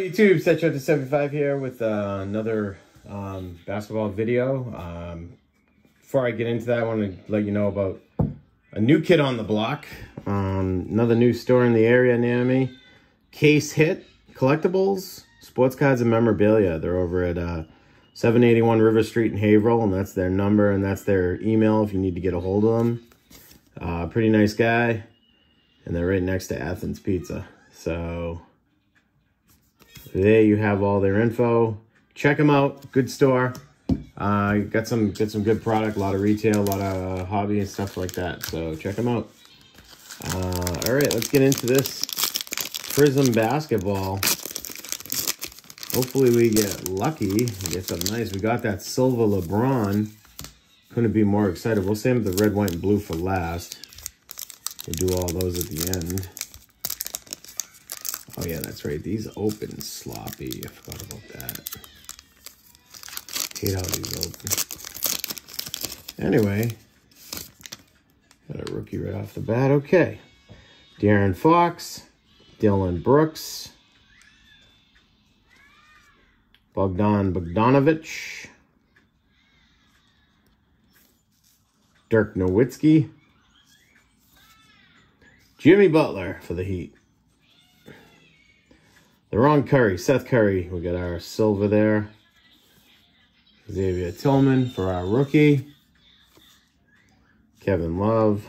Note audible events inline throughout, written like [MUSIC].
YouTube, StatueHunter 75 here with uh, another um, basketball video. Um, before I get into that, I want to let you know about a new kid on the block. Um, another new store in the area near me. Case Hit Collectibles, Sports Cards and Memorabilia. They're over at uh, 781 River Street in Haverhill, and that's their number and that's their email if you need to get a hold of them. Uh, pretty nice guy. And they're right next to Athens Pizza. So there you have all their info. Check them out. Good store. Uh, got some got some good product, a lot of retail, a lot of uh, hobby and stuff like that. So check them out. Uh, all right, let's get into this Prizm basketball. Hopefully we get lucky, get something nice. We got that silver LeBron. Couldn't be more excited. We'll save the red, white, and blue for last. We'll do all those at the end. Oh yeah, that's right. These open sloppy. I forgot about that. Hate how these open. Anyway, got a rookie right off the bat. Okay. De'Aaron Fox, Dillon Brooks, Bogdan Bogdanovich, Dirk Nowitzki, Jimmy Butler for the Heat. The wrong Curry, Seth Curry. We got our silver there. Xavier Tillman for our rookie. Kevin Love.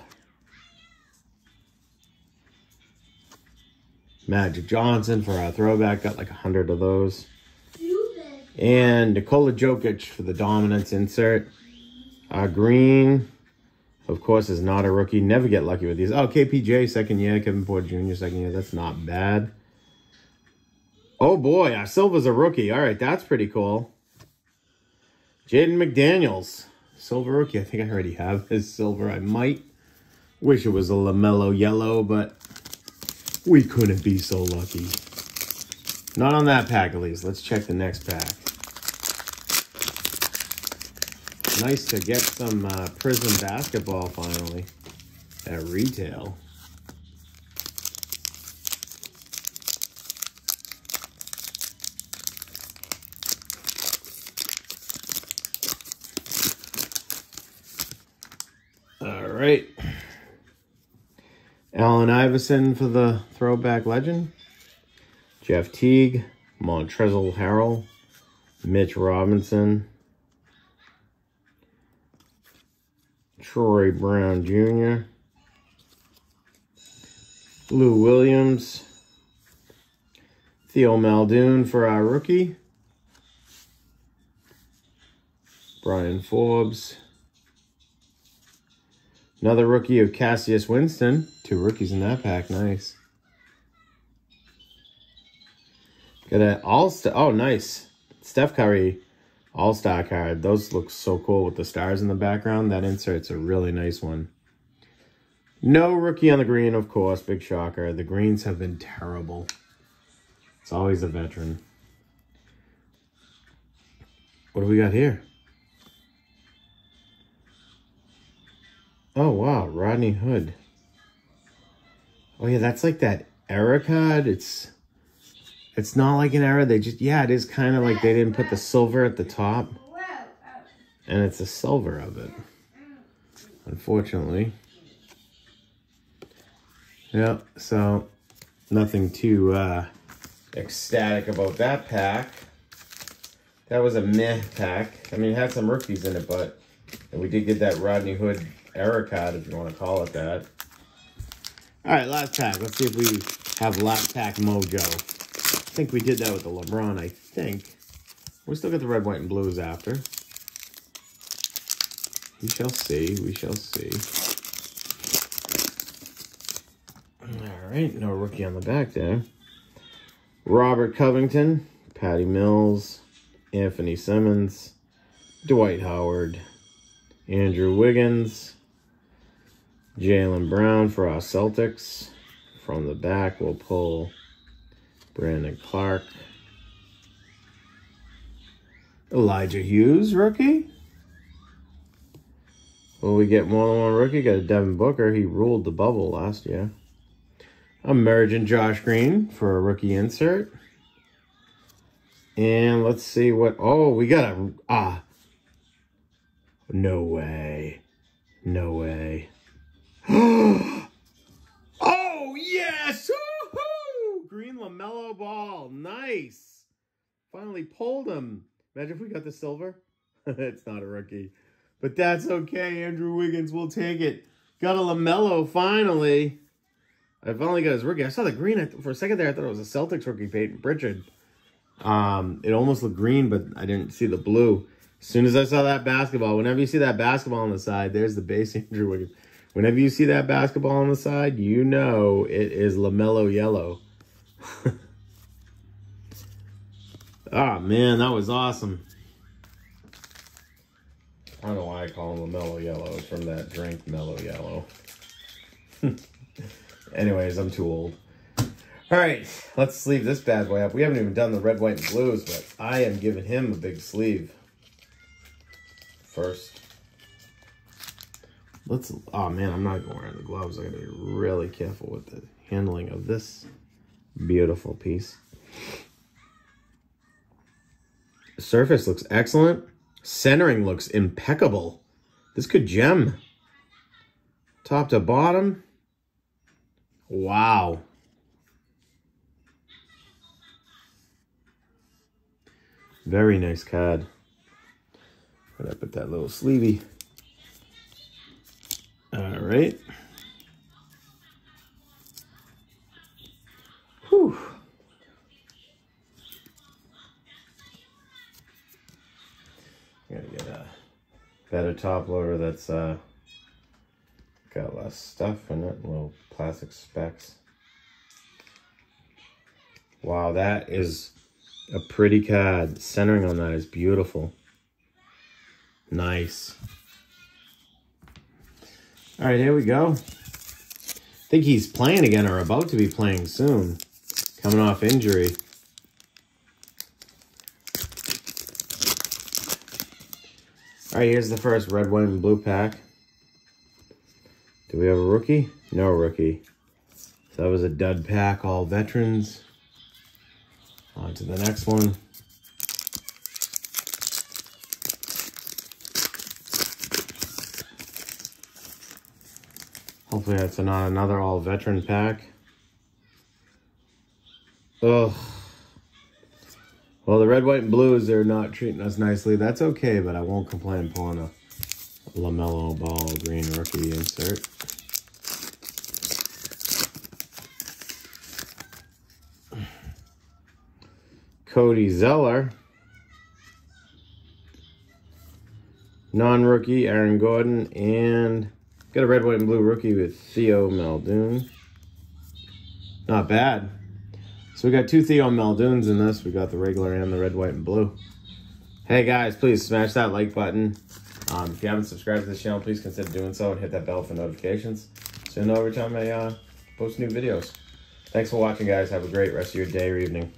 Magic Johnson for our throwback. Got like a hundred of those. And Nikola Jokic for the dominance insert. Our green, of course, is not a rookie. Never get lucky with these. Oh, KPJ, second year. Kevin Porter Jr., second year. That's not bad. Oh, boy. Our Silva's a rookie. All right, that's pretty cool. Jaden McDaniels. Silver rookie. I think I already have his silver. I might. Wish it was a LaMelo yellow, but we couldn't be so lucky. Not on that pack, at least. Let's check the next pack. Nice to get some uh, Prizm basketball finally at retail. All right. Allen Iverson for the throwback legend. Jeff Teague, Montrezl Harrell, Mitch Robinson, Troy Brown Jr., Lou Williams, Theo Maledon for our rookie, Bryn Forbes, another rookie of Cassius Winston, two rookies in that pack, nice. Got an all-star, oh nice, Steph Curry all-Star card. Those look so cool with the stars in the background. That insert's a really nice one. No rookie on the green, of course. Big shocker. The greens have been terrible. It's always a veteran. What do we got here? Oh, wow. Rodney Hood. Oh, yeah, that's like that era card. It's it's not like an era. They just, yeah, it is kind of like they didn't put the silver at the top. And it's a silver of it. Unfortunately. Yeah, so nothing too uh, ecstatic about that pack. That was a meh pack. I mean, it had some rookies in it, but we did get that Rodney Hood era card, if you want to call it that. All right, last pack. Let's see if we have last pack mojo. I think we did that with the LeBron, I think. We still got the red, white, and blues after. We shall see. We shall see. All right, no rookie on the back there. Robert Covington, Patty Mills, Anfernee Simons, Dwight Howard, Andrew Wiggins, Jaylen Brown for our Celtics. From the back, we'll pull Brandon Clarke. Elijah Hughes, rookie. Will we get more than one rookie? Got a Devin Booker. He ruled the bubble last year. Emergent Josh Green for a rookie insert. And let's see what, oh, we got a, ah, no way. No way. [GASPS] oh, yes! Green LaMelo ball. Nice. Finally pulled him. Imagine if we got the silver. [LAUGHS] it's not a rookie. But that's okay. Andrew Wiggins will take it. Got a LaMelo finally. I finally got his rookie. I saw the green. For a second there, I thought it was a Celtics rookie, Payton Pritchard. Um, it almost looked green, but I didn't see the blue. As soon as I saw that basketball, whenever you see that basketball on the side, there's the base [LAUGHS] Andrew Wiggins. Whenever you see that basketball on the side, you know it is LaMelo yellow. oh, [LAUGHS] man, that was awesome. I don't know why I call him LaMelo yellow. It's from that drink, Mellow Yellow. [LAUGHS] Anyways, I'm too old. All right, let's sleeve this bad boy up. We haven't even done the red, white, and blues, but I am giving him a big sleeve first. Let's, oh man, I'm not wearing the gloves. I gotta be really careful with the handling of this beautiful piece. The surface looks excellent. Centering looks impeccable. This could gem. Top to bottom. Wow. Very nice card. Gonna put that little sleevey. All right. Whew. Gotta get a better top loader that's uh, got less stuff in it, little plastic specks. Wow, that is a pretty card. Centering on that is beautiful. Nice. All right, here we go. I think he's playing again or about to be playing soon. Coming off injury. All right, here's the first red, white, and blue pack. Do we have a rookie? No rookie. So that was a dud pack, all veterans. On to the next one. Hopefully that's not another all veteran pack. Ugh. Well, the red, white, and blues, they're not treating us nicely. That's okay, but I won't complain pulling a LaMelo Ball green rookie insert. Cody Zeller. Non-rookie, Aaron Gordon, and got a red, white, and blue rookie with Theo Maledon. Not bad. So we got two Theo Maledons in this. We got the regular and the red, white, and blue. Hey guys, please smash that like button. Um, if you haven't subscribed to this channel, please consider doing so and hit that bell for notifications so you know every time I uh, post new videos. Thanks for watching, guys. Have a great rest of your day or evening.